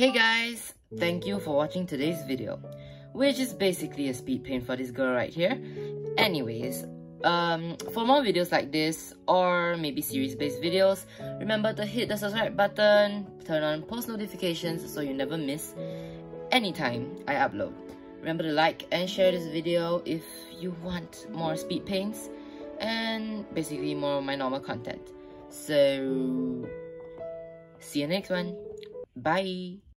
Hey guys, thank you for watching today's video, which is basically a speed paint for this girl right here. Anyways, um, for more videos like this, or maybe series-based videos, remember to hit the subscribe button, turn on post notifications so you never miss anytime I upload. Remember to like and share this video if you want more speed paints and basically more of my normal content. So, see you next one. Bye.